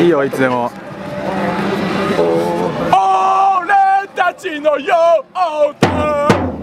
いいよいつでも。俺たちのようだ